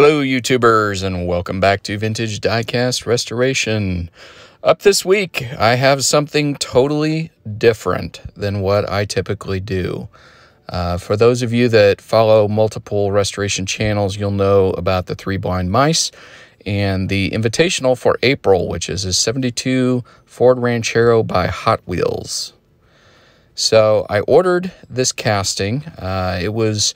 Hello, YouTubers, and welcome back to Vintage Diecast Restoration. Up this week, I have something totally different than what I typically do. Uh, for those of you that follow multiple restoration channels, you'll know about the Three Blind Mice and the Invitational for April, which is a 72 Ford Ranchero by Hot Wheels. So I ordered this casting. Uh, it was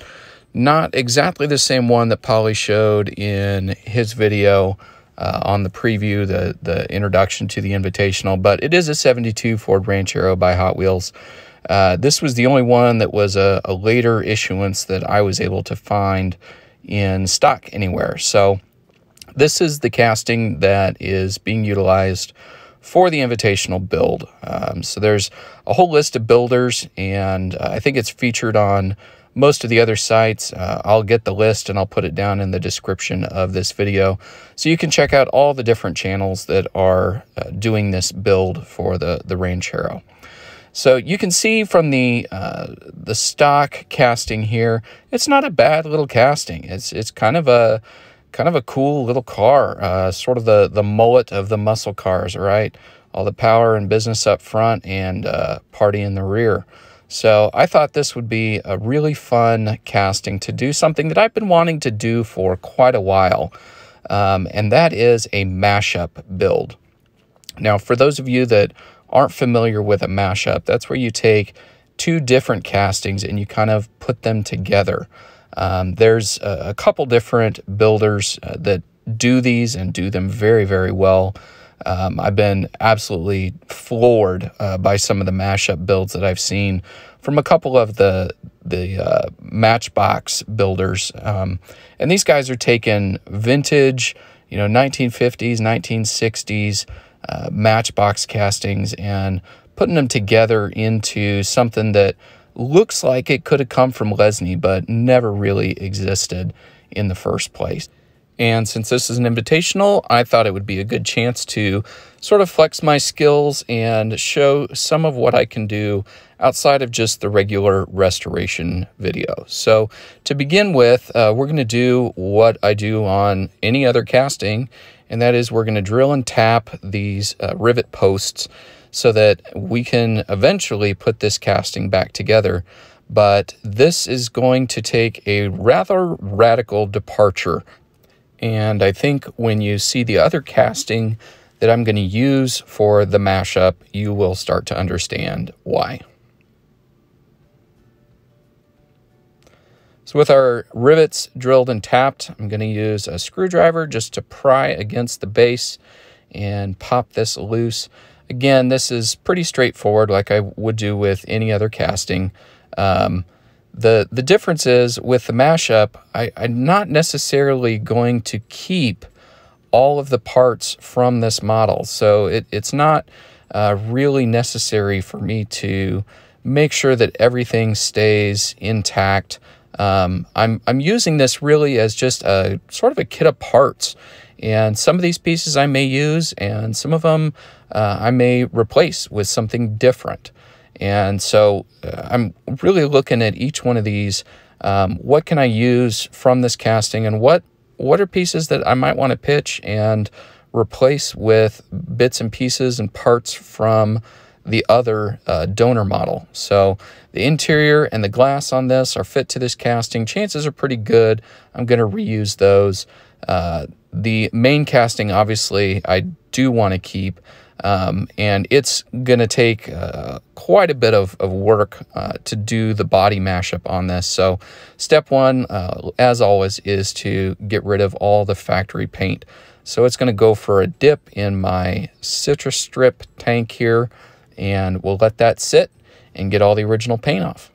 not exactly the same one that Pauly showed in his video uh, on the preview, the, the introduction to the Invitational, but it is a 72 Ford Ranchero by Hot Wheels. Uh, this was the only one that was a, a, later issuance that I was able to find in stock anywhere. So this is the casting that is being utilized for the invitational build. Um, so there's a whole list of builders, and uh, I think it's featured on most of the other sites. Uh, I'll get the list and I'll put it down in the description of this video. So you can check out all the different channels that are uh, doing this build for the, the Ranchero. So you can see from the uh, the stock casting here, it's not a bad little casting. It's it's kind of a kind of a cool little car, uh, sort of the the mullet of the muscle cars, right? All the power and business up front and uh, party in the rear. So I thought this would be a really fun casting to do something that I've been wanting to do for quite a while, um, and that is a mashup build. Now, for those of you that aren't familiar with a mashup, that's where you take two different castings and you kind of put them together. Um, there's a, a, couple different builders uh, that do these and do them very, very well. Um, I've been absolutely floored uh, by some of the mashup builds that I've seen from a couple of the the uh, Matchbox builders, um, and these guys are taking vintage, you know, 1950s, 1960s uh, Matchbox castings and putting them together into something that looks like it could have come from Lesney, but never really existed in the first place. And since this is an invitational, I thought it would be a good chance to sort of flex my skills and show some of what I can do outside of just the regular restoration video. So to begin with, uh, we're going to do what I do on any other casting, and that is we're going to drill and tap these uh, rivet posts so that we can eventually put this casting back together. But this is going to take a rather radical departure and I think when you see the other casting that I'm going to use for the mashup, you will start to understand why. So with our rivets drilled and tapped, I'm going to use a screwdriver just to pry against the base and pop this loose. Again, this is pretty straightforward like I would do with any other casting. Um, the the difference is with the mashup, I, I'm not necessarily going to keep all of the parts from this model. So it, it's not uh, really necessary for me to make sure that everything stays intact. Um, I'm, I'm using this really as just a sort of a kit of parts. And some of these pieces I may use, and some of them uh, I may replace with something different. And so uh, I'm really looking at each one of these. Um, what can I use from this casting and what, what are pieces that I might want to pitch and replace with bits and pieces and parts from the other uh, donor model. So the interior and the glass on this are fit to this casting. Chances are pretty good. I'm going to reuse those. Uh, the main casting, obviously, I do want to keep. Um, and it's going to take uh, quite a bit of, of work uh, to do the body mashup on this. So step one, uh, as always, is to get rid of all the factory paint. So it's going to go for a dip in my citrus strip tank here, and we'll let that sit and get all the original paint off.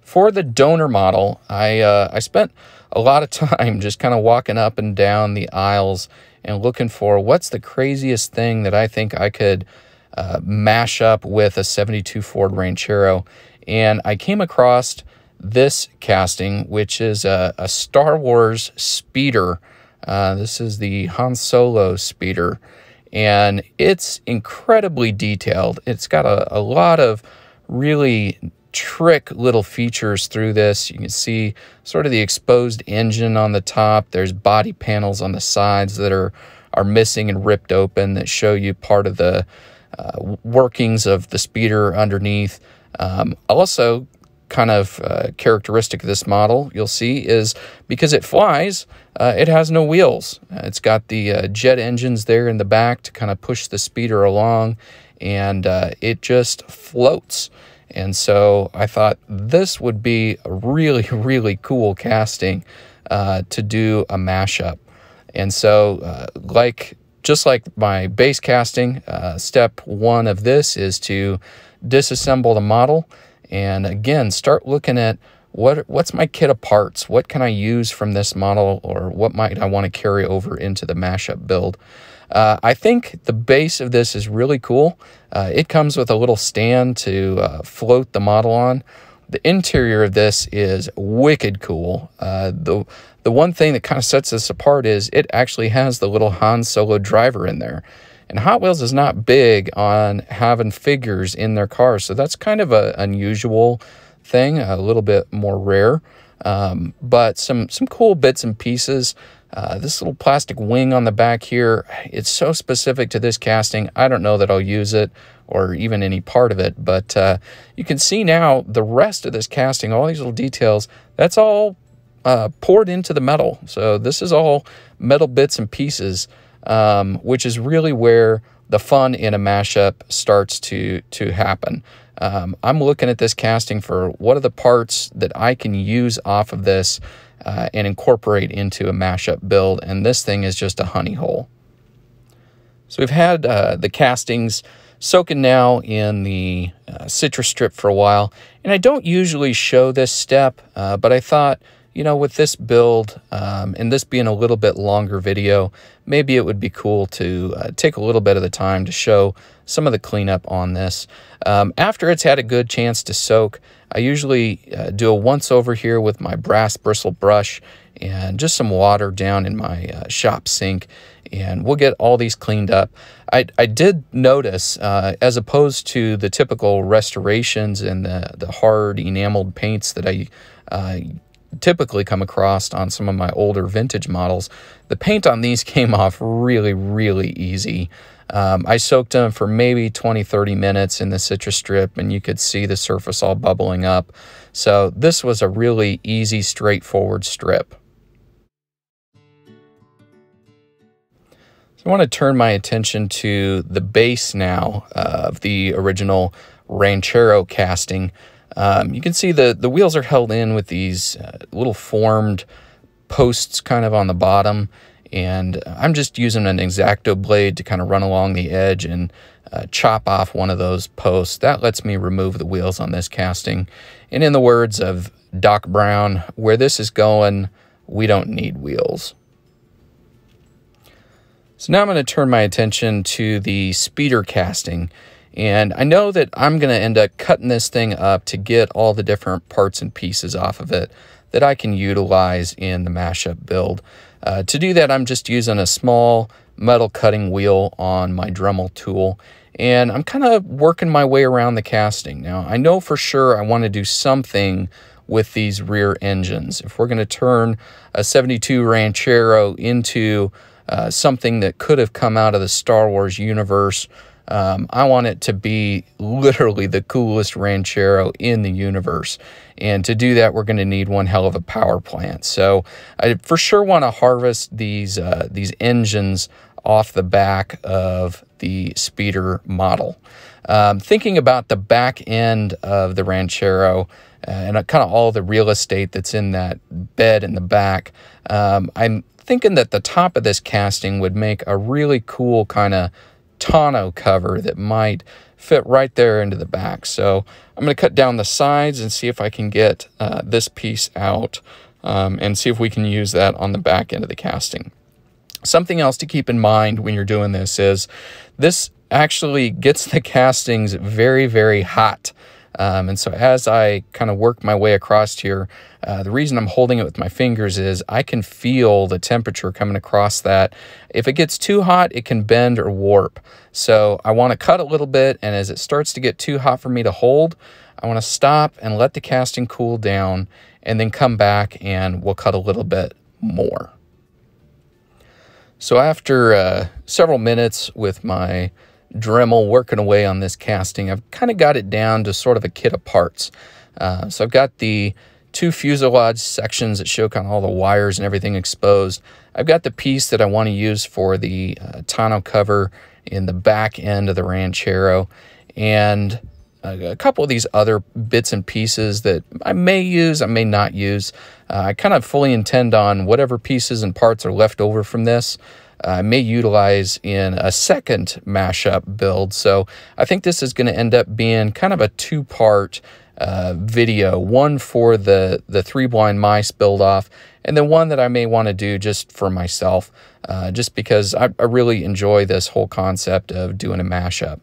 For the donor model, I, uh, I spent a lot of time just kind of walking up and down the aisles and looking for what's the craziest thing that I think I could uh, mash up with a 72 Ford Ranchero. And I came across this casting, which is a, a Star Wars speeder. Uh, this is the Han Solo speeder. And it's incredibly detailed. It's got a, a lot of really trick little features through this. You can see sort of the exposed engine on the top. There's body panels on the sides that are, are missing and ripped open that show you part of the uh, workings of the speeder underneath. Um, also, kind of uh, characteristic of this model you'll see is because it flies, uh, it has no wheels. It's got the uh, jet engines there in the back to kind of push the speeder along, and uh, it just floats. And so I thought this would be a really, really cool casting uh, to do a mashup. And so, uh, like just like my base casting, step one of this is to disassemble the model and again, start looking at what what's my kit of parts? What can I use from this model or what might I want to carry over into the mashup build? Uh, I think the base of this is really cool. Uh, it comes with a little stand to uh, float the model on. The interior of this is wicked cool. Uh, the the one thing that kind of sets this apart is it actually has the little Han Solo driver in there. And Hot Wheels is not big on having figures in their cars, so that's kind of an unusual thing, a little bit more rare. Um, but some some cool bits and pieces. Uh, this little plastic wing on the back here, it's so specific to this casting. I don't know that I'll use it or even any part of it, but uh, you can see now the rest of this casting, all these little details, that's all uh, poured into the metal. So this is all metal bits and pieces um, which is really where the fun in a mashup starts to to happen. Um, I'm looking at this casting for what are the parts that I can use off of this uh, and incorporate into a mashup build, and this thing is just a honey hole. So we've had uh, the castings soaking now in the uh, citrus strip for a while, and I don't usually show this step, uh, but I thought you know, with this build um, and this being a little bit longer video, maybe it would be cool to uh, take a little bit of the time to show some of the cleanup on this. Um, after it's had a good chance to soak, I usually uh, do a once over here with my brass bristle brush and just some water down in my uh, shop sink and we'll get all these cleaned up. I, I did notice, uh, as opposed to the typical restorations and the, the hard enameled paints that I uh, typically come across on some of my older vintage models, the paint on these came off really, really easy. Um, I soaked them for maybe 20, 30 minutes in the citrus strip, and you could see the surface all bubbling up. So this was a really easy, straightforward strip. So I want to turn my attention to the base now of the original Ranchero casting. Um, you can see the, the wheels are held in with these uh, little formed posts kind of on the bottom. And I'm just using an X-Acto blade to kind of run along the edge and uh, chop off one of those posts. That lets me remove the wheels on this casting. And in the words of Doc Brown, where this is going, we don't need wheels. So now I'm going to turn my attention to the speeder casting. And I know that I'm going to end up cutting this thing up to get all the different parts and pieces off of it that I can utilize in the mashup build. Uh, to do that, I'm just using a small metal cutting wheel on my Dremel tool. And I'm kind of working my way around the casting. Now, I know for sure I want to do something with these rear engines. If we're going to turn a 72 Ranchero into uh, something that could have come out of the Star Wars universe um, I want it to be literally the coolest ranchero in the universe. And to do that, we're going to need one hell of a power plant. So I for sure want to harvest these, uh, these engines off the back of the speeder model. Um, thinking about the back end of the Ranchero uh, and kind of all the real estate that's in that bed in the back, um, I'm thinking that the top of this casting would make a really cool kind of tonneau cover that might fit right there into the back. So I'm going to cut down the sides and see if I can get uh, this piece out um, and see if we can use that on the back end of the casting. Something else to keep in mind when you're doing this is this actually gets the castings very, very hot. Um, and so as I kind of work my way across here, uh, the reason I'm holding it with my fingers is I can feel the temperature coming across that. If it gets too hot, it can bend or warp. So I want to cut a little bit, and as it starts to get too hot for me to hold, I want to stop and let the casting cool down and then come back and we'll cut a little bit more. So after uh, several minutes with my Dremel working away on this casting, I've kind of got it down to sort of a kit of parts. Uh, so I've got the two fuselage sections that show kind of all the wires and everything exposed. I've got the piece that I want to use for the uh, tonneau cover in the back end of the Ranchero and a, couple of these other bits and pieces that I may use, I may not use. Uh, I kind of fully intend on whatever pieces and parts are left over from this. Uh, I may utilize in a second mashup build. So I think this is going to end up being kind of a two-part uh, video, one for the, the Three Blind Mice build off, and then one that I may want to do just for myself, uh, just because I, I really enjoy this whole concept of doing a mashup.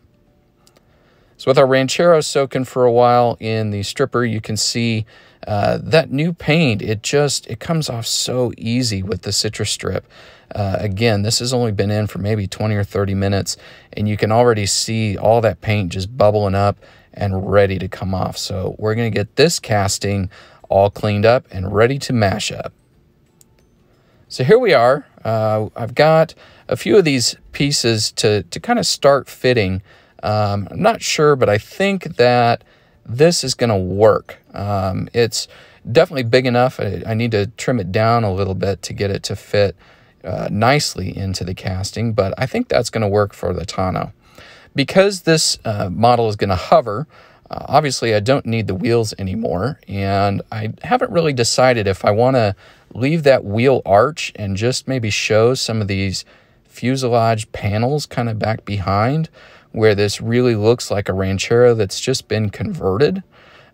So with our Ranchero soaking for a while in the stripper, you can see uh, that new paint, it just, it comes off so easy with the citrus strip. Uh, again, this has only been in for maybe 20 or 30 minutes, and you can already see all that paint just bubbling up and ready to come off. So we're going to get this casting all cleaned up and ready to mash up. So here we are. Uh, I've got a few of these pieces to, to kind of start fitting. Um, I'm not sure, but I think that this is going to work. Um, it's definitely big enough. I, I, need to trim it down a little bit to get it to fit uh, nicely into the casting, but I think that's going to work for the tonneau. Because this uh, model is going to hover, uh, obviously I don't need the wheels anymore, and I haven't really decided if I want to leave that wheel arch and just maybe show some of these fuselage panels kind of back behind, where this really looks like a ranchero that's just been converted.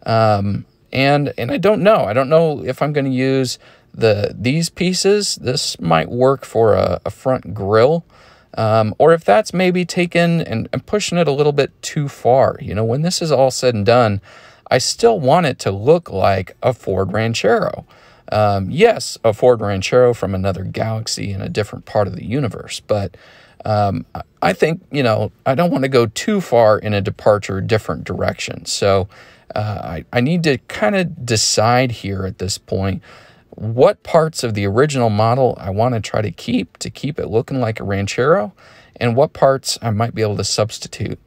Um, and and I don't know. I don't know if I'm going to use the these pieces. This might work for a, a front grill. Um, or if that's maybe taken and, and pushing it a little bit too far. You know, when this is all said and done, I still want it to look like a Ford Ranchero. Um, yes, a Ford Ranchero from another galaxy in a different part of the universe, but um, I think, you know, I don't want to go too far in a departure, different direction. So uh, I, I need to kind of decide here at this point what parts of the original model I want to try to keep to keep it looking like a Ranchero and what parts I might be able to substitute.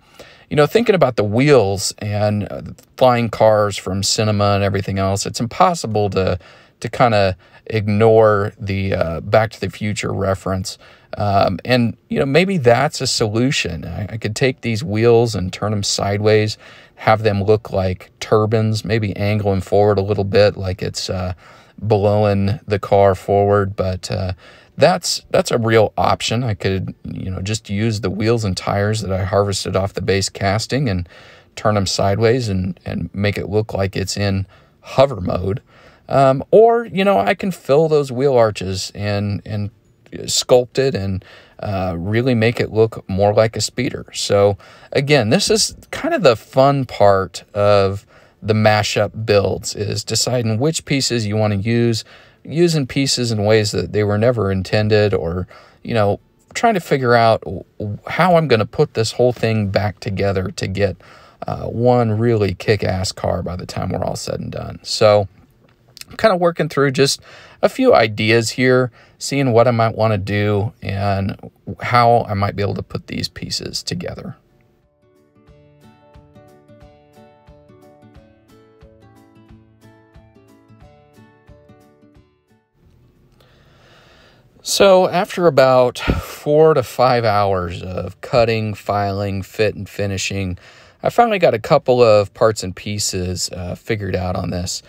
You know, thinking about the wheels and uh, flying cars from cinema and everything else, it's impossible to to kind of ignore the uh, Back to the Future reference. Um, and, you know, maybe that's a solution. I, I, could take these wheels and turn them sideways, have them look like turbines, maybe angle them forward a little bit like it's uh, blowing the car forward. But uh, that's that's a real option. I could, you know, just use the wheels and tires that I harvested off the base casting and turn them sideways and, and make it look like it's in hover mode. Um, or, you know, I can fill those wheel arches and, and sculpt it and uh, really make it look more like a speeder. So again, this is kind of the fun part of the mashup builds is deciding which pieces you want to use, using pieces in ways that they were never intended or, you know, trying to figure out how I'm going to put this whole thing back together to get uh, one really kick-ass car by the time we're all said and done. So kind of working through just a few ideas here, seeing what I might want to do and how I might be able to put these pieces together. So after about four to five hours of cutting, filing, fit, and finishing, I finally got a couple of parts and pieces uh, figured out on this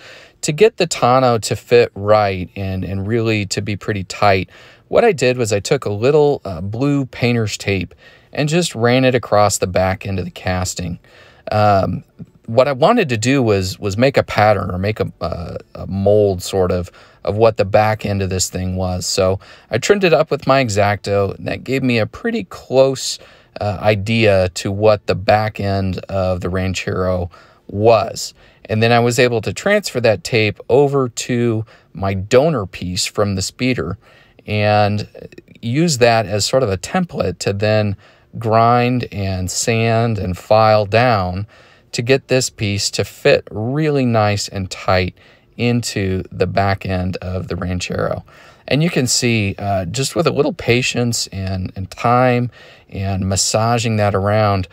to get the tonneau to fit right and, and really to be pretty tight, what I did was I took a little uh, blue painter's tape and just ran it across the back end of the casting. Um, what I wanted to do was was make a pattern or make a, a, mold sort of of what the back end of this thing was. So I trimmed it up with my X-Acto, and that gave me a pretty close uh, idea to what the back end of the Ranchero was. And then I was able to transfer that tape over to my donor piece from the speeder and use that as sort of a template to then grind and sand and file down to get this piece to fit really nice and tight into the back end of the Ranchero. And you can see uh, just with a little patience and, and time and massaging that around,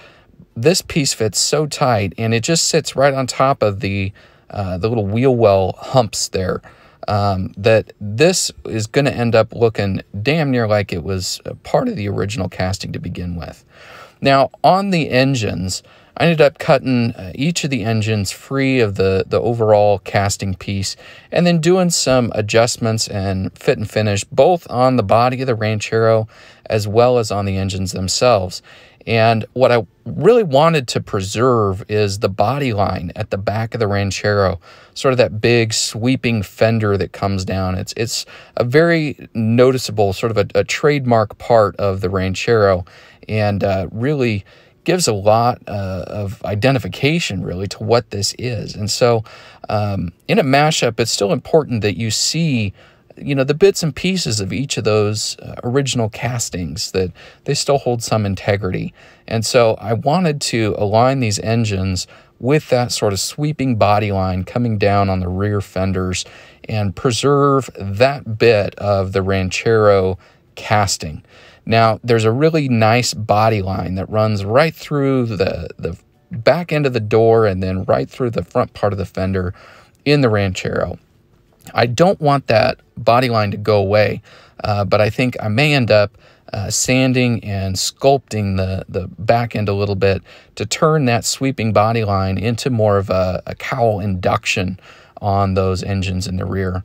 this piece fits so tight and it just sits right on top of the, uh, the little wheel well humps there. Um, that this is going to end up looking damn near like it was part of the original casting to begin with. Now, on the engines, I ended up cutting uh, each of the engines free of the, the overall casting piece and then doing some adjustments and fit and finish both on the body of the Ranchero as well as on the engines themselves. And what I really wanted to preserve is the body line at the back of the Ranchero, sort of that big sweeping fender that comes down. It's it's a very noticeable, sort of a, a trademark part of the Ranchero, and uh, really gives a lot uh, of identification really to what this is. And so um, in a mashup, it's still important that you see you know the bits and pieces of each of those uh, original castings that they still hold some integrity and so i wanted to align these engines with that sort of sweeping body line coming down on the rear fenders and preserve that bit of the ranchero casting now, there's a really nice body line that runs right through the, the back end of the door and then right through the front part of the fender in the Ranchero. I don't want that body line to go away, uh, but I think I may end up uh, sanding and sculpting the, the back end a little bit to turn that sweeping body line into more of a, a cowl induction on those engines in the rear.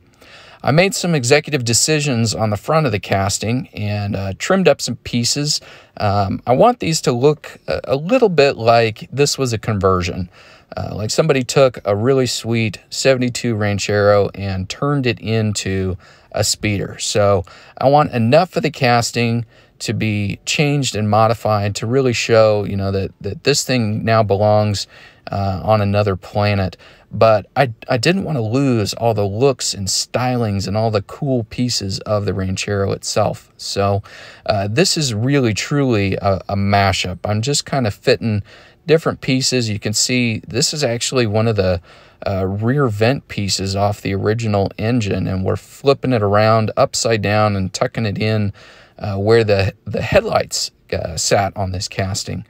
I made some executive decisions on the front of the casting and uh, trimmed up some pieces. Um, I want these to look a, a, little bit like this was a conversion. Uh, like somebody took a really sweet 72 Ranchero and turned it into a speeder. So I want enough of the casting to be changed and modified to really show, you know, that, that this thing now belongs uh, on another planet but I, I didn't want to lose all the looks and stylings and all the cool pieces of the Ranchero itself. So uh, this is really, truly a, a mashup. I'm just kind of fitting different pieces. You can see this is actually one of the uh, rear vent pieces off the original engine, and we're flipping it around upside down and tucking it in uh, where the, the headlights uh, sat on this casting.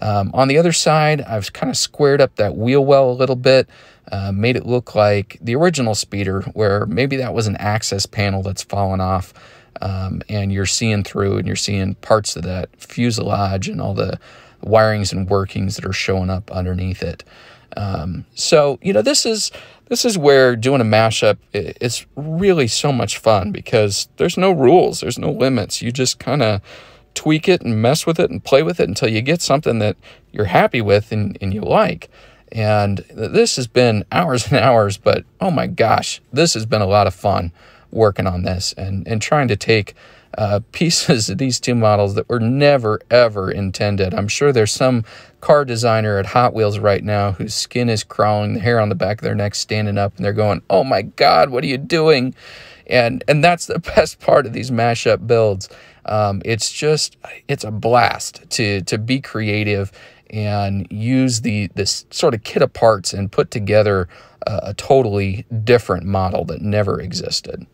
Um, on the other side, I've kind of squared up that wheel well a little bit, uh, made it look like the original speeder, where maybe that was an access panel that's fallen off, um, and you're seeing through and you're seeing parts of that fuselage and all the wirings and workings that are showing up underneath it. Um, so you know this is this is where doing a mashup is really so much fun because there's no rules, there's no limits. You just kind of tweak it and mess with it and play with it until you get something that you're happy with and, and you like. And this has been hours and hours, but oh my gosh, this has been a lot of fun working on this and, and trying to take uh, pieces of these two models that were never ever intended. I'm sure there's some car designer at Hot Wheels right now whose skin is crawling, the hair on the back of their neck standing up, and they're going, "Oh my God, what are you doing?" And and that's the best part of these mashup builds um, it's just it's a blast to to be creative and use the this sort of kit of parts and put together a, a totally different model that never existed.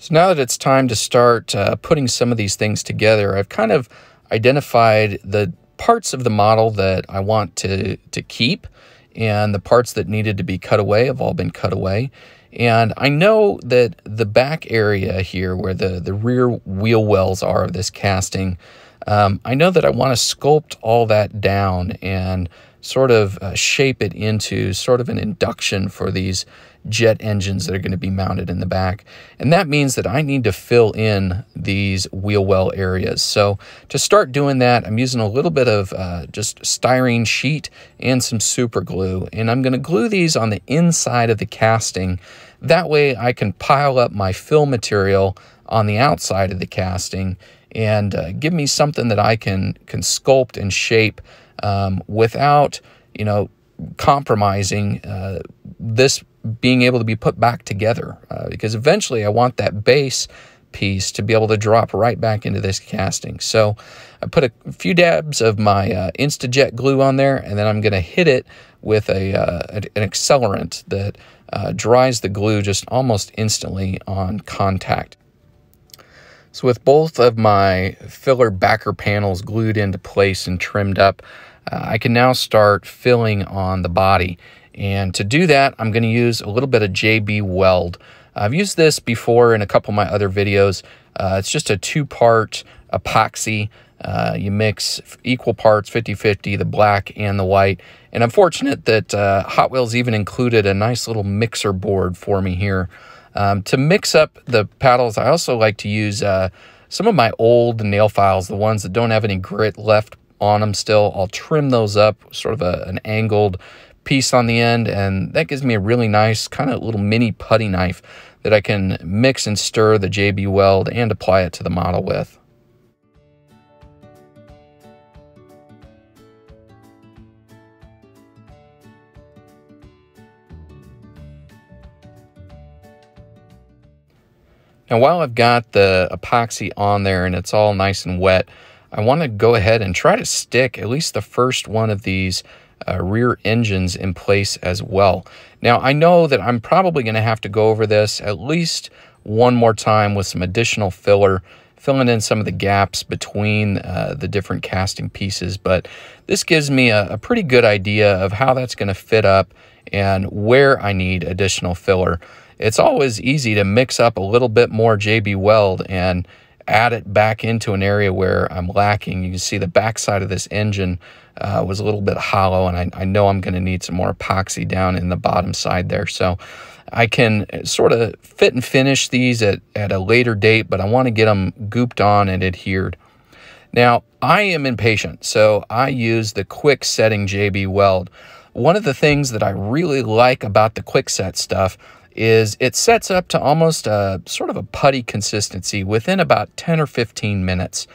So now that it's time to start uh, putting some of these things together, I've kind of identified the parts of the model that I want to, to keep and the parts that needed to be cut away have all been cut away. And I know that the back area here, where the, the rear wheel wells are of this casting, um, I know that I want to sculpt all that down and sort of uh, shape it into sort of an induction for these jet engines that are going to be mounted in the back. And that means that I need to fill in these wheel well areas. So to start doing that, I'm using a little bit of uh, just styrene sheet and some super glue. And I'm going to glue these on the inside of the casting. That way I can pile up my fill material on the outside of the casting and uh, give me something that I can, can sculpt and shape um, without, you know, compromising uh, this being able to be put back together. Uh, because eventually I want that base piece to be able to drop right back into this casting. So I put a few dabs of my uh, Instajet glue on there, and then I'm going to hit it with a uh, an accelerant that uh, dries the glue just almost instantly on contact. So with both of my filler backer panels glued into place and trimmed up, uh, I can now start filling on the body. And to do that, I'm going to use a little bit of JB Weld. I've used this before in a couple of my other videos. Uh, it's just a two-part epoxy. Uh, you mix equal parts, 50-50, the black and the white. And I'm fortunate that uh, Hot Wheels even included a nice little mixer board for me here. Um, to mix up the paddles, I also like to use uh, some of my old nail files, the ones that don't have any grit left on them still. I'll trim those up, sort of a, an angled piece on the end, and that gives me a really nice kind of little mini putty knife that I can mix and stir the JB Weld and apply it to the model with. Now while I've got the epoxy on there and it's all nice and wet, I want to go ahead and try to stick at least the first one of these uh, rear engines in place as well. Now, I know that I'm probably going to have to go over this at least one more time with some additional filler, filling in some of the gaps between uh, the different casting pieces, but this gives me a, a pretty good idea of how that's going to fit up and where I need additional filler. It's always easy to mix up a little bit more JB Weld and add it back into an area where I'm lacking. You can see the backside of this engine uh, was a little bit hollow, and I, I know I'm going to need some more epoxy down in the bottom side there. So I can sort of fit and finish these at, at a later date, but I want to get them gooped on and adhered. Now, I am impatient, so I use the quick setting JB Weld. One of the things that I really like about the quick set stuff is it sets up to almost a sort of a putty consistency within about 10 or 15 minutes.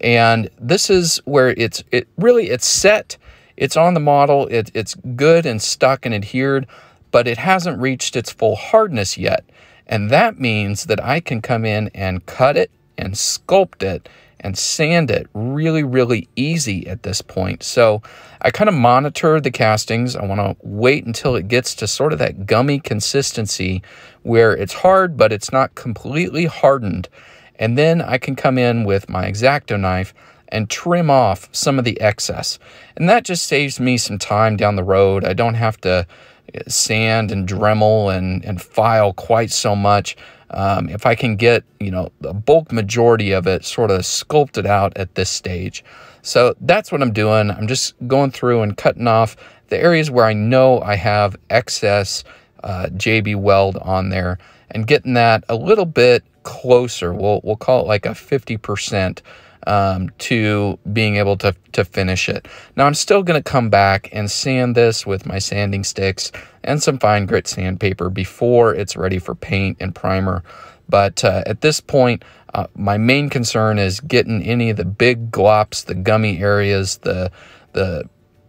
And this is where it's it really it's set, it's on the model, it, it's good and stuck and adhered, but it hasn't reached its full hardness yet. And that means that I can come in and cut it and sculpt it and sand it really, really easy at this point. So I kind of monitor the castings. I want to wait until it gets to sort of that gummy consistency where it's hard, but it's not completely hardened. And then I can come in with my X-Acto knife and trim off some of the excess. And that just saves me some time down the road. I don't have to eh, sand and Dremel and, and file quite so much. Um, if I can get, you know, the bulk majority of it sort of sculpted out at this stage. So that's what I'm doing. I'm just going through and cutting off the areas where I know I have excess uh, JB Weld on there and getting that a little bit closer. We'll, we'll call it like a 50% um, to being able to, to finish it. Now I'm still going to come back and sand this with my sanding sticks and some fine grit sandpaper before it's ready for paint and primer. But uh, at this point, uh, my main concern is getting any of the big glops, the gummy areas, the the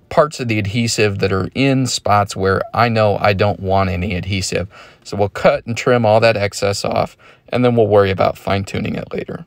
parts of the adhesive that are in spots where I know I don't want any adhesive. So we'll cut and trim all that excess off, and then we'll worry about fine tuning it later.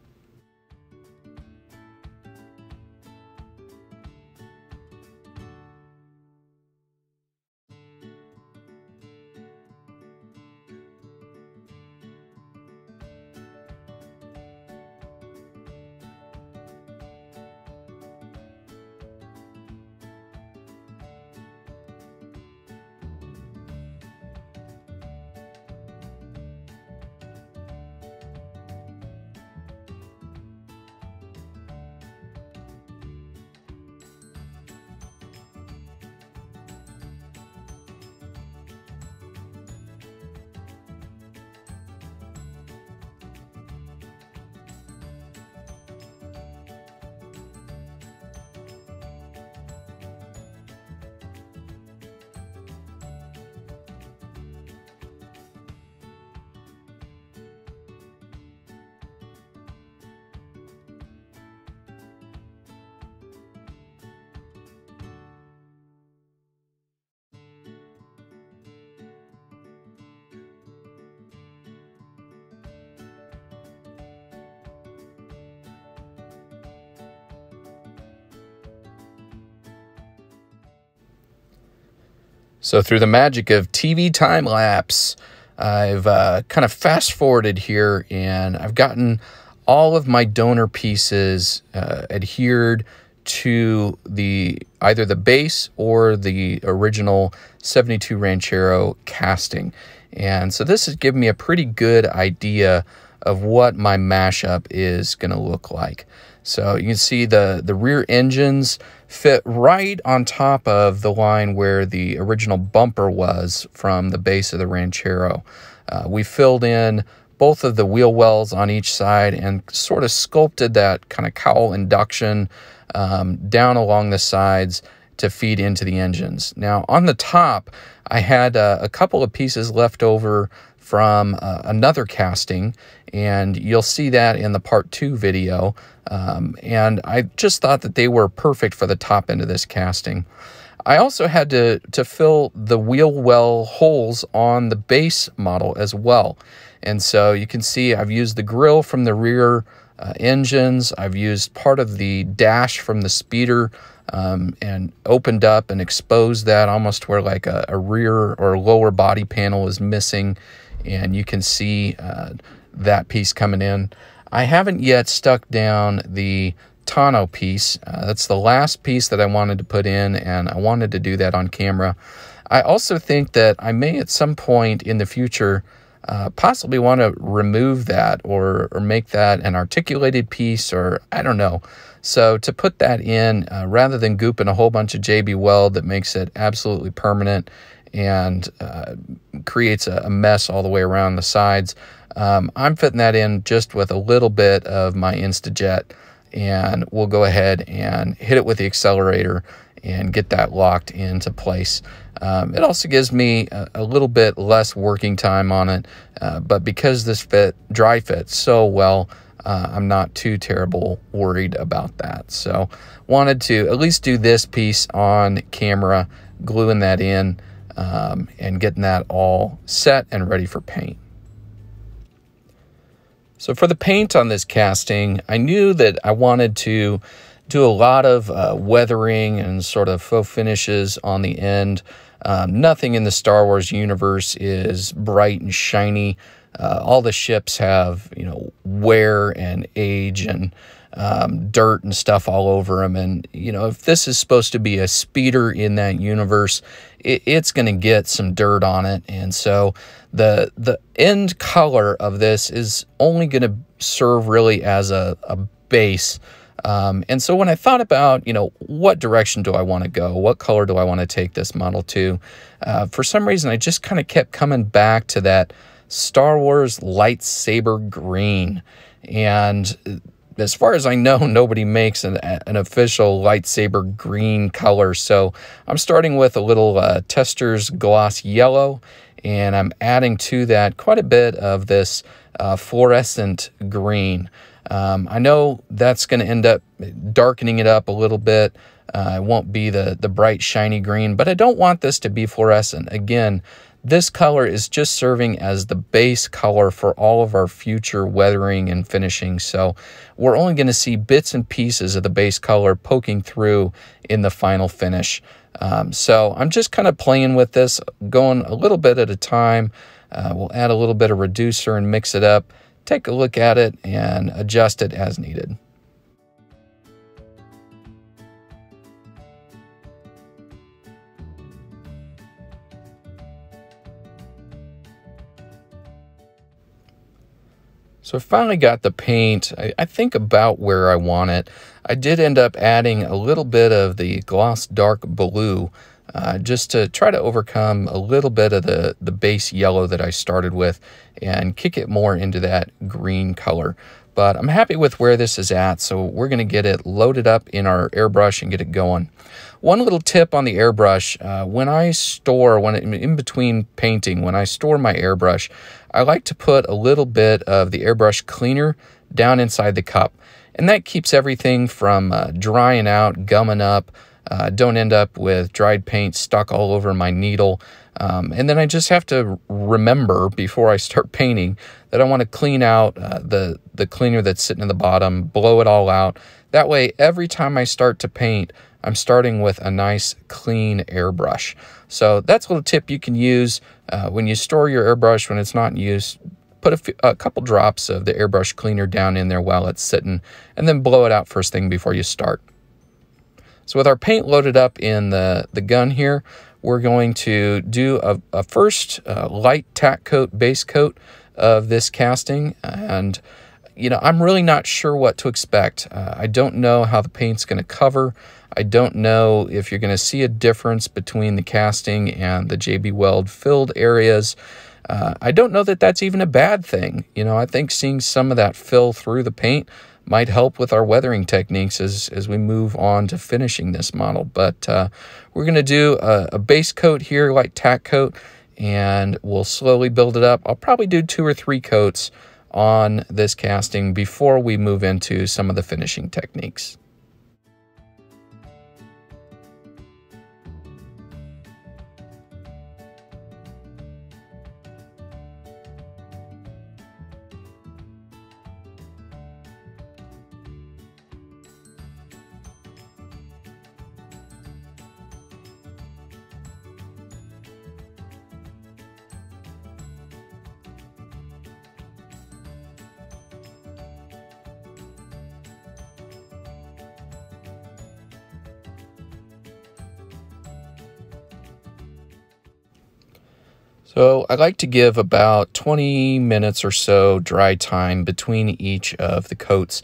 So through the magic of TV time lapse, I've uh, kind of fast forwarded here and I've gotten all of my donor pieces uh, adhered to the either the base or the original 72 Ranchero casting. And so this has given me a pretty good idea of what my mashup is going to look like. So you can see the, the rear engines fit right on top of the line where the original bumper was from the base of the Ranchero. Uh, we filled in both of the wheel wells on each side and sort of sculpted that kind of cowl induction um, down along the sides to feed into the engines. Now on the top, I had uh, a couple of pieces left over from uh, another casting, and you'll see that in the part two video. Um, and I just thought that they were perfect for the top end of this casting. I also had to, to fill the wheel well holes on the base model as well. And so you can see I've used the grill from the rear uh, engines. I've used part of the dash from the speeder um, and opened up and exposed that almost where like a, a rear or lower body panel is missing and you can see uh, that piece coming in. I haven't yet stuck down the tonneau piece. Uh, that's the last piece that I wanted to put in, and I wanted to do that on camera. I also think that I may at some point in the future uh, possibly want to remove that or, or make that an articulated piece, or I don't know. So to put that in, uh, rather than gooping a whole bunch of JB Weld that makes it absolutely permanent and uh, creates a, a, mess all the way around the sides. Um, I'm fitting that in just with a little bit of my Instajet and we'll go ahead and hit it with the accelerator and get that locked into place. Um, it also gives me a, a, little bit less working time on it, uh, but because this fit dry fits so well, uh, I'm not too terrible worried about that. So wanted to at least do this piece on camera, gluing that in um, and getting that all set and ready for paint. So for the paint on this casting, I knew that I wanted to do a lot of uh, weathering and sort of faux finishes on the end. Um, nothing in the Star Wars universe is bright and shiny. Uh, all the ships have, you know, wear and age and um, dirt and stuff all over them. And, you know, if this is supposed to be a speeder in that universe, it, it's going to get some dirt on it. And so the, the end color of this is only going to serve really as a, a base. Um, and so when I thought about, you know, what direction do I want to go? What color do I want to take this model to? Uh, for some reason, I just kind of kept coming back to that Star Wars lightsaber green. And as far as I know, nobody makes an, an official lightsaber green color. So I'm starting with a little uh, Testors Gloss Yellow, and I'm adding to that quite a bit of this uh, fluorescent green. Um, I know that's going to end up darkening it up a little bit. Uh, it won't be the, the bright, shiny green, but I don't want this to be fluorescent. Again, this color is just serving as the base color for all of our future weathering and finishing. So we're only going to see bits and pieces of the base color poking through in the final finish. Um, so I'm just kind of playing with this, going a little bit at a time. Uh, we'll add a little bit of reducer and mix it up, take a look at it, and adjust it as needed. So I finally got the paint, I, I, think about where I want it. I did end up adding a little bit of the gloss dark blue uh, just to try to overcome a little bit of the, the base yellow that I started with and kick it more into that green color. But I'm happy with where this is at, so we're going to get it loaded up in our airbrush and get it going. One little tip on the airbrush, uh, when I store, when in between painting, when I store my airbrush, I like to put a little bit of the airbrush cleaner down inside the cup. And that keeps everything from uh, drying out, gumming up, uh, don't end up with dried paint stuck all over my needle. Um, and then I just have to remember before I start painting that I want to clean out uh, the, the cleaner that's sitting in the bottom, blow it all out. That way, every time I start to paint, I'm starting with a nice clean airbrush. So that's a little tip you can use uh, when you store your airbrush when it's not in use. Put a, couple drops of the airbrush cleaner down in there while it's sitting, and then blow it out first thing before you start. So with our paint loaded up in the, the gun here, we're going to do a, a first uh, light tack coat, base coat of this casting. And, you know, I'm really not sure what to expect. Uh, I don't know how the paint's going to cover. I don't know if you're going to see a difference between the casting and the JB Weld filled areas. Uh, I don't know that that's even a bad thing. You know, I think seeing some of that fill through the paint might help with our weathering techniques as, as we move on to finishing this model. But uh, we're going to do a, a, base coat here, like tack coat, and we'll slowly build it up. I'll probably do two or three coats on this casting before we move into some of the finishing techniques. So I like to give about 20 minutes or so dry time between each of the coats.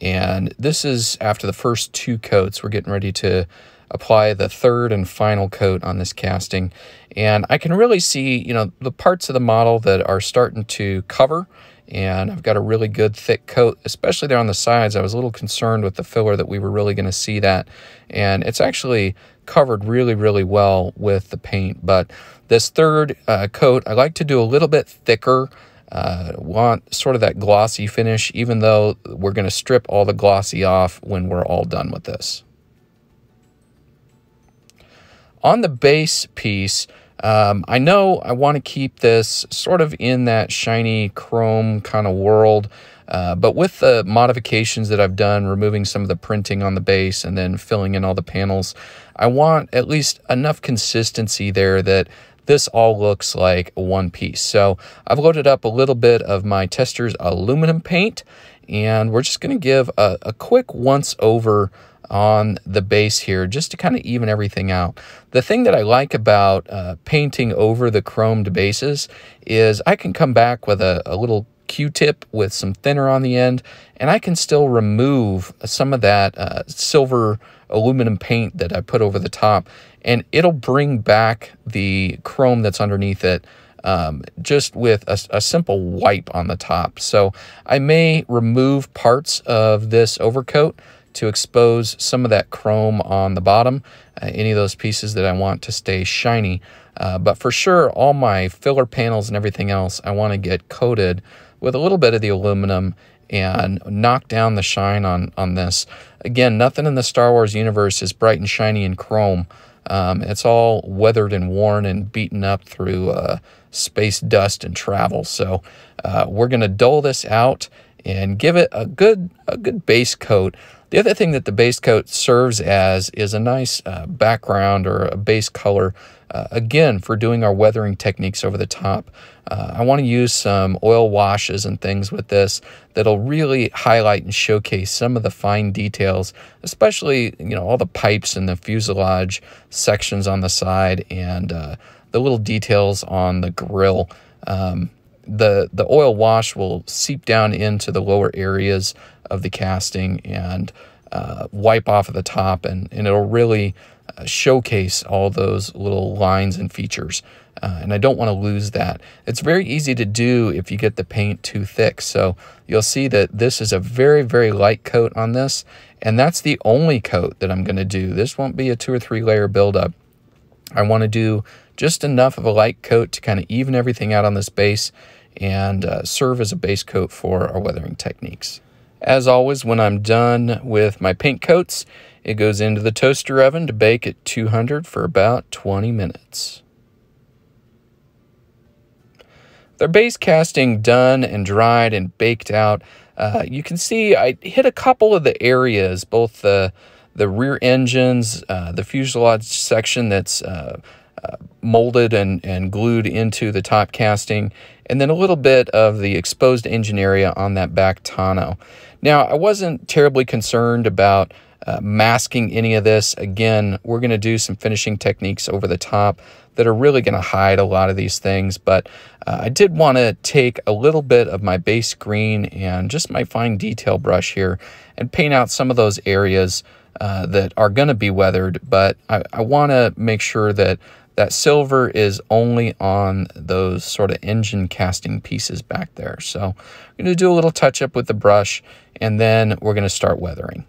And this is after the first two coats. We're getting ready to apply the third and final coat on this casting. And I can really see, you know, the parts of the model that are starting to cover and I've got a really good thick coat, especially there on the sides. I was a little concerned with the filler that we were really going to see that. And it's actually covered really, really well with the paint. But this third uh, coat, I like to do a little bit thicker. Uh, want sort of that glossy finish, even though we're going to strip all the glossy off when we're all done with this. On the base piece, um, I know I want to keep this sort of in that shiny chrome kind of world. Uh, but with the modifications that I've done, removing some of the printing on the base and then filling in all the panels, I want at least enough consistency there that this all looks like one piece. So I've loaded up a little bit of my Testors aluminum paint and we're just going to give a, a quick once over on the base here just to kind of even everything out. The thing that I like about uh, painting over the chromed bases is I can come back with a, a little Q-tip with some thinner on the end, and I can still remove some of that uh, silver aluminum paint that I put over the top, and it'll bring back the chrome that's underneath it um, just with a, a, simple wipe on the top. So I may remove parts of this overcoat to expose some of that chrome on the bottom, uh, any of those pieces that I want to stay shiny. Uh, but for sure, all my filler panels and everything else, I want to get coated with a little bit of the aluminum and knock down the shine on, on this. Again, nothing in the Star Wars universe is bright and shiny and chrome. Um, it's all weathered and worn and beaten up through uh, space dust and travel. So uh, we're going to dull this out and give it a good a good base coat. The other thing that the base coat serves as is a nice uh, background or a base color, uh, again, for doing our weathering techniques over the top. Uh, I want to use some oil washes and things with this that'll really highlight and showcase some of the fine details, especially, you know, all the pipes and the fuselage sections on the side and uh, the little details on the grill. Um, the the oil wash will seep down into the lower areas of the casting and uh, wipe off of the top and, and it'll really uh, showcase all those little lines and features uh, and I don't want to lose that. It's very easy to do if you get the paint too thick so you'll see that this is a very very light coat on this and that's the only coat that I'm going to do. This won't be a two or three layer buildup. I want to do just enough of a light coat to kind of even everything out on this base and uh, serve as a base coat for our weathering techniques. As always, when I'm done with my paint coats, it goes into the toaster oven to bake at 200 for about 20 minutes. Their base casting done and dried and baked out, uh, you can see I hit a couple of the areas, both the the rear engines, uh, the fuselage section that's uh, uh, molded and, and glued into the top casting, and then a little bit of the exposed engine area on that back tonneau. Now, I wasn't terribly concerned about uh, masking any of this. Again, we're going to do some finishing techniques over the top that are really going to hide a lot of these things. But uh, I did want to take a little bit of my base green and just my fine detail brush here and paint out some of those areas uh, that are going to be weathered. But I, I want to make sure that that silver is only on those sort of engine casting pieces back there. So I'm going to do a little touch up with the brush and then we're going to start weathering.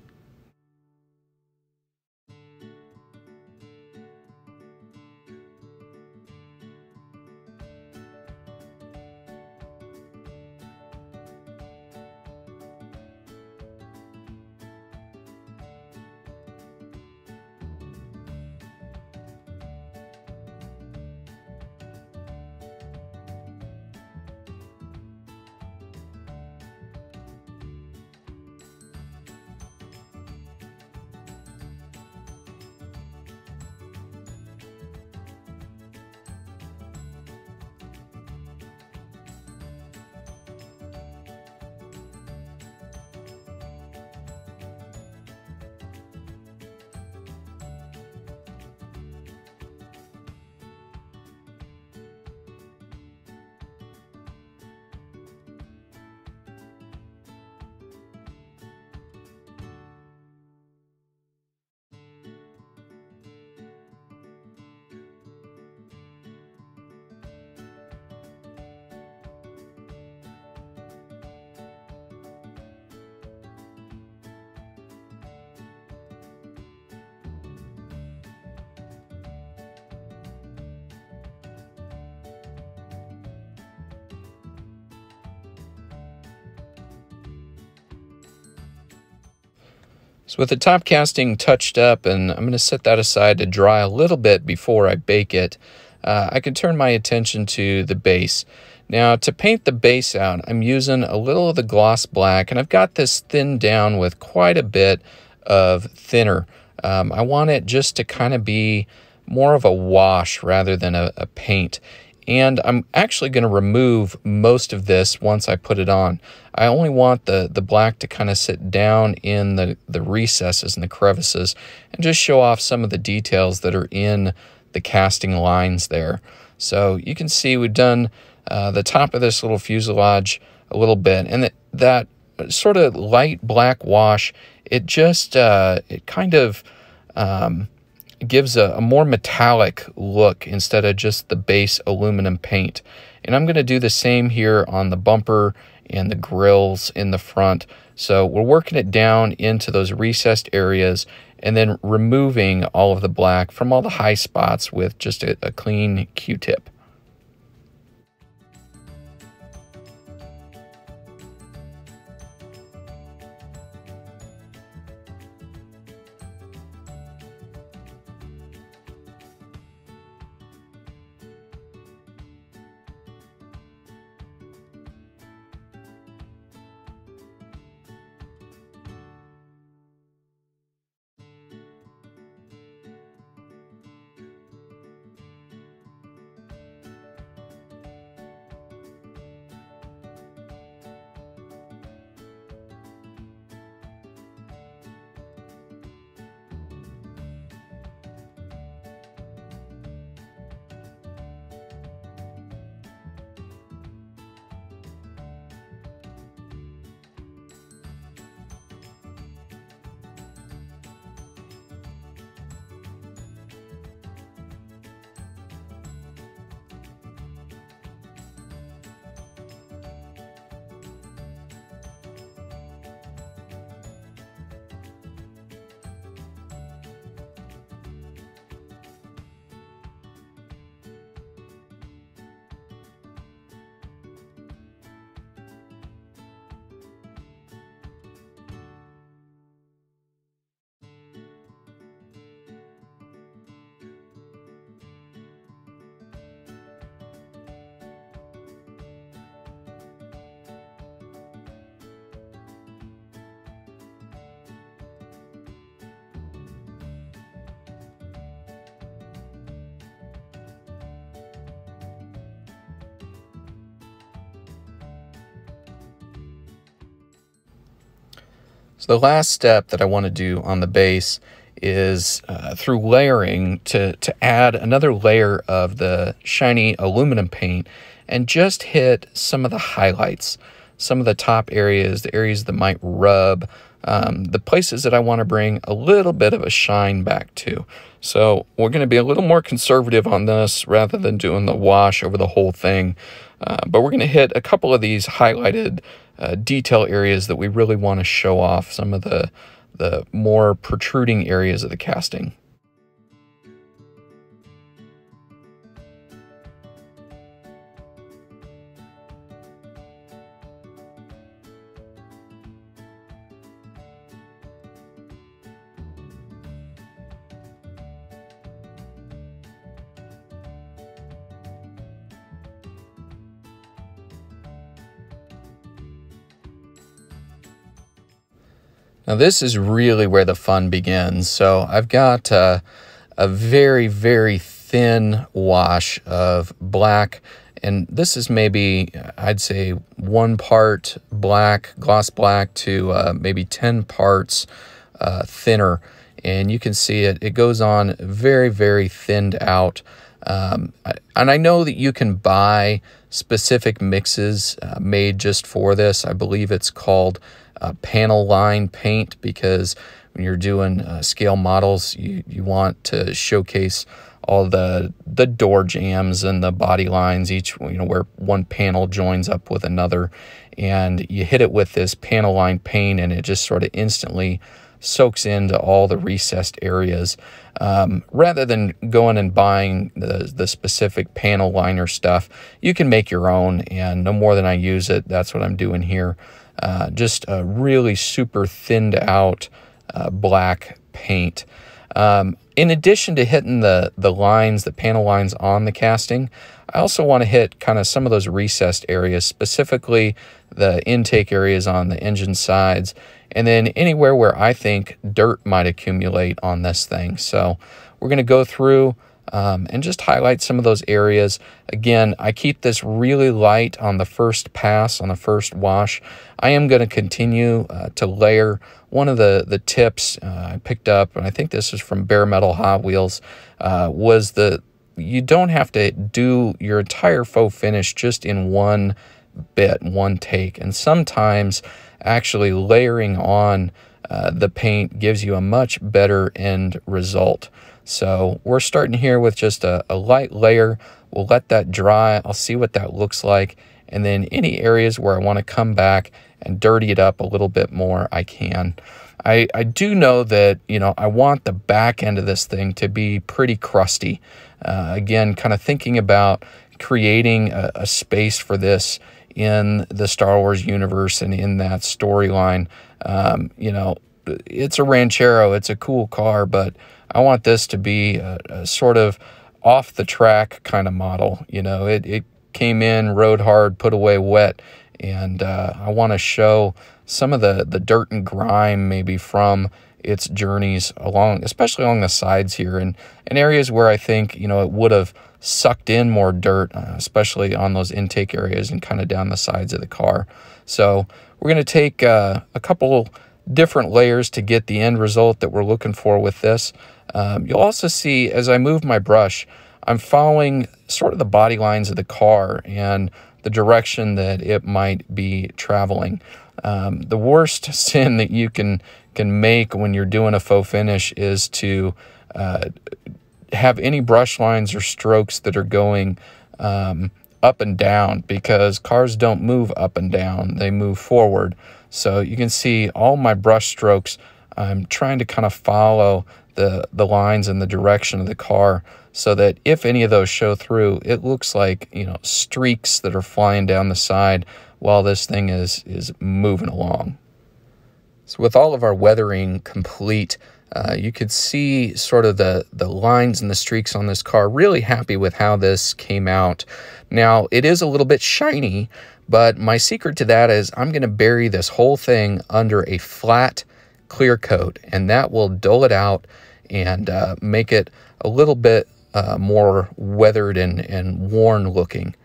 So with the top casting touched up, and I'm going to set that aside to dry a little bit before I bake it, uh, I can turn my attention to the base. Now to paint the base out, I'm using a little of the gloss black, and I've got this thinned down with quite a bit of thinner. Um, I want it just to kind of be more of a wash rather than a, a paint. And I'm actually going to remove most of this once I put it on. I only want the, the black to kind of sit down in the, the recesses and the crevices and just show off some of the details that are in the casting lines there. So you can see we've done uh, the top of this little fuselage a little bit and that, that sort of light black wash, it just, uh, it kind of, um, gives a, a, more metallic look instead of just the base aluminum paint. And I'm going to do the same here on the bumper and the grills in the front. So we're working it down into those recessed areas and then removing all of the black from all the high spots with just a, a clean Q-tip. So the last step that I want to do on the base is uh, through layering to, to add another layer of the shiny aluminum paint and just hit some of the highlights, some of the top areas, the areas that might rub, um, the places that I want to bring a little bit of a shine back to. So we're going to be a little more conservative on this rather than doing the wash over the whole thing. Uh, but we're going to hit a couple of these highlighted uh, detail areas that we really want to show off some of the, the more protruding areas of the casting. Now, this is really where the fun begins. So, I've got uh, a very, very thin wash of black, and this is maybe, I'd say, one part black, gloss black, to uh, maybe 10 parts uh, thinner. And you can see it, it goes on very, very thinned out. Um, and I know that you can buy specific mixes uh, made just for this. I believe it's called uh, panel line paint because when you're doing uh, scale models, you, you want to showcase all the the door jambs and the body lines, each you know where one panel joins up with another, and you hit it with this panel line paint, and it just sort of instantly soaks into all the recessed areas. Um, rather than going and buying the, the specific panel liner stuff, you can make your own, and no more than I use it, that's what I'm doing here. Uh, just a really super thinned out uh, black paint. Um, in addition to hitting the, the lines, the panel lines on the casting, I also want to hit kind of some of those recessed areas, specifically the intake areas on the engine sides, and then anywhere where I think dirt might accumulate on this thing. So we're going to go through um, and just highlight some of those areas. Again, I keep this really light on the first pass, on the first wash. I am going to continue uh, to layer. One of the, the tips uh, I picked up, and I think this is from Bare Metal Hot Wheels, uh, was the you don't have to do your entire faux finish just in one bit, one take. And sometimes actually layering on uh, the paint gives you a much better end result. So we're starting here with just a, a light layer. We'll let that dry. I'll see what that looks like. And then any areas where I want to come back and dirty it up a little bit more, I can. I, I do know that, you know, I want the back end of this thing to be pretty crusty. Uh, again, kind of thinking about creating a, a, space for this in the Star Wars universe and in that storyline. Um, you know, it's a Ranchero, it's a cool car, but I want this to be a, a sort of off the track kind of model. You know, it, it came in, rode hard, put away wet. And uh, I want to show some of the, the dirt and grime maybe from its journeys along, especially along the sides here and, and areas where I think, you know, it would have sucked in more dirt, uh, especially on those intake areas and kind of down the sides of the car. So we're going to take uh, a couple different layers to get the end result that we're looking for with this. Um, you'll also see as I move my brush, I'm following sort of the body lines of the car and the direction that it might be traveling. Um, the worst sin that you can can make when you're doing a faux finish is to uh, have any brush lines or strokes that are going um, up and down because cars don't move up and down; they move forward. So you can see all my brush strokes. I'm trying to kind of follow the, the lines and the direction of the car so that if any of those show through, it looks like, you know, streaks that are flying down the side while this thing is, is moving along. So with all of our weathering complete, uh, you could see sort of the, the lines and the streaks on this car. Really happy with how this came out. Now, it is a little bit shiny, but my secret to that is I'm going to bury this whole thing under a flat clear coat, and that will dull it out and uh, make it a little bit uh, more weathered and, and worn looking.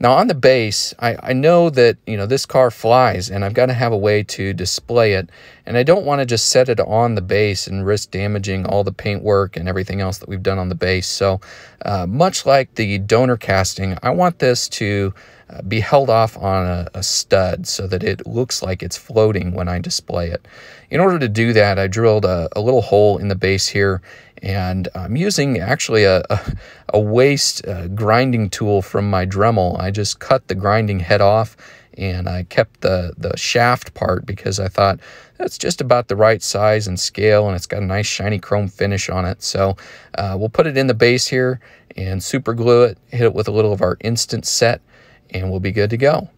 Now on the base, I, I know that you know this car flies and I've got to have a way to display it. And I don't want to just set it on the base and risk damaging all the paintwork and everything else that we've done on the base. So uh, much like the donor casting, I want this to uh, be held off on a, a, stud so that it looks like it's floating when I display it. In order to do that, I drilled a, a little hole in the base here and I'm using actually a, a, a waste uh, grinding tool from my Dremel. I just cut the grinding head off and I kept the, the shaft part because I thought that's just about the right size and scale and it's got a nice shiny chrome finish on it. So uh, we'll put it in the base here and super glue it, hit it with a little of our instant set and we'll be good to go.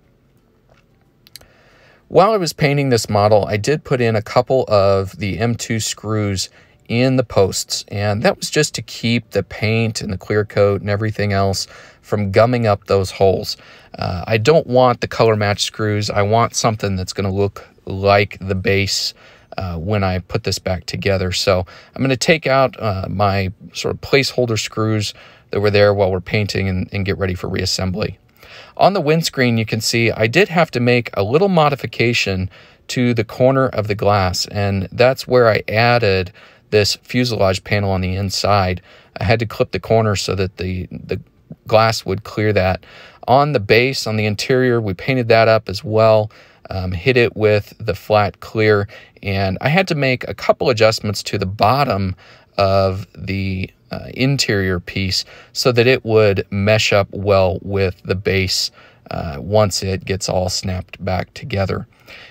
While I was painting this model, I did put in a couple of the M2 screws in the posts, and that was just to keep the paint and the clear coat and everything else from gumming up those holes. Uh, I don't want the color match screws. I want something that's going to look like the base uh, when I put this back together. So I'm going to take out uh, my sort of placeholder screws that were there while we're painting and, and get ready for reassembly. On the windscreen, you can see I did have to make a little modification to the corner of the glass, and that's where I added this fuselage panel on the inside. I had to clip the corner so that the, the glass would clear that. On the base, on the interior, we painted that up as well, um, hit it with the flat clear, and I had to make a couple adjustments to the bottom of the uh, interior piece so that it would mesh up well with the base uh, once it gets all snapped back together.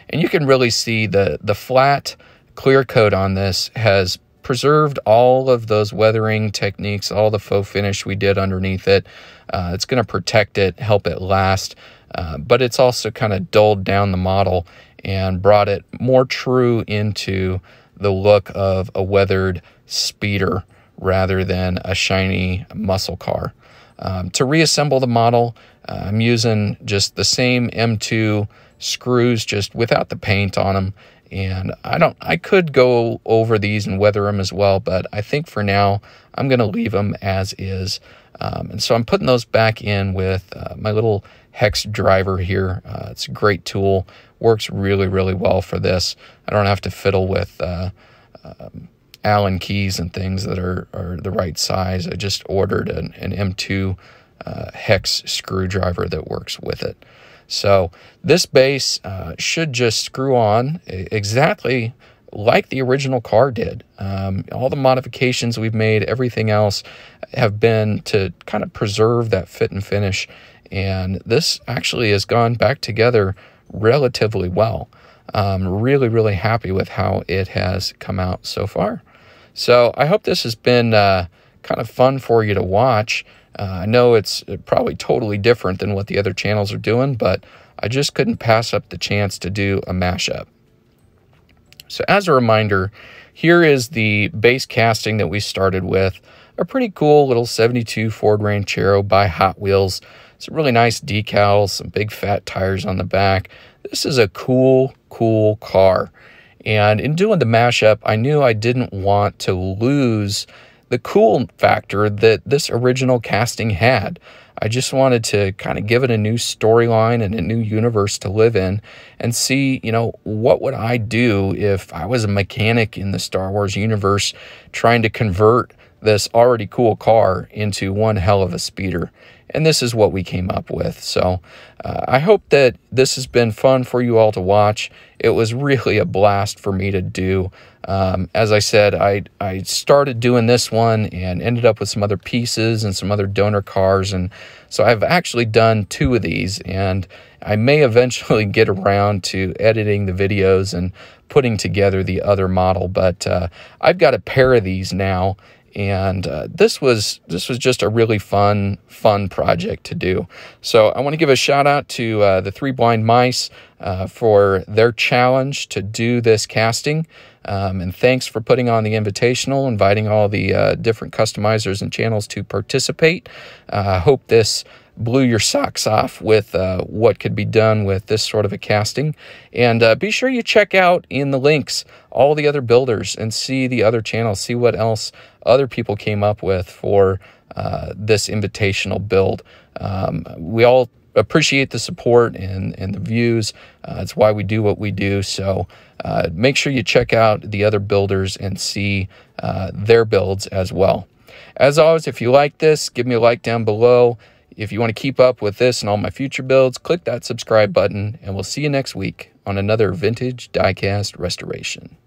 And you can really see the, the flat clear coat on this has preserved all of those weathering techniques, all the faux finish we did underneath it. Uh, it's going to protect it, help it last, uh, but it's also kind of dulled down the model and brought it more true into the look of a weathered speeder rather than a shiny muscle car. Um, to reassemble the model, uh, I'm using just the same M2 screws, just without the paint on them. And I don't, I could go over these and weather them as well, but I think for now I'm going to leave them as is. Um, and so I'm putting those back in with uh, my little hex driver here. Uh, it's a great tool, works really, really well for this. I don't have to fiddle with uh, um, Allen keys and things that are, are the right size. I just ordered an, an M2 uh, hex screwdriver that works with it. So this base uh, should just screw on exactly like the original car did. Um, all the modifications we've made, everything else, have been to kind of preserve that fit and finish. And this actually has gone back together relatively well. I'm really, really happy with how it has come out so far. So I hope this has been uh, kind of fun for you to watch. Uh, I know it's probably totally different than what the other channels are doing, but I just couldn't pass up the chance to do a mashup. So as a reminder, here is the base casting that we started with. A pretty cool little 72 Ford Ranchero by Hot Wheels. Some really nice decals, some big fat tires on the back. This is a cool, cool car. And in doing the mashup, I knew I didn't want to lose the cool factor that this original casting had. I just wanted to kind of give it a new storyline and a new universe to live in and see, you know, what would I do if I was a mechanic in the Star Wars universe trying to convert this already cool car into one hell of a speeder. And this is what we came up with. So uh, I hope that this has been fun for you all to watch. It was really a blast for me to do. Um, as I said, I, I started doing this one and ended up with some other pieces and some other donor cars. And so I've actually done two of these. And I may eventually get around to editing the videos and putting together the other model. But uh, I've got a pair of these now and uh, this was this was just a really fun fun project to do. So I want to give a shout out to uh, the Three Blind Mice uh, for their challenge to do this casting, um, and thanks for putting on the invitational, inviting all the uh, different customizers and channels to participate. Uh, I hope this blew your socks off with uh, what could be done with this sort of a casting. And uh, be sure you check out in the links all the other builders and see the other channels, see what else other people came up with for uh, this invitational build. Um, we all appreciate the support and, and the views. Uh, it's why we do what we do. So uh, make sure you check out the other builders and see uh, their builds as well. As always, if you like this, give me a like down below. If you want to keep up with this and all my future builds, click that subscribe button, and we'll see you next week on another vintage diecast restoration.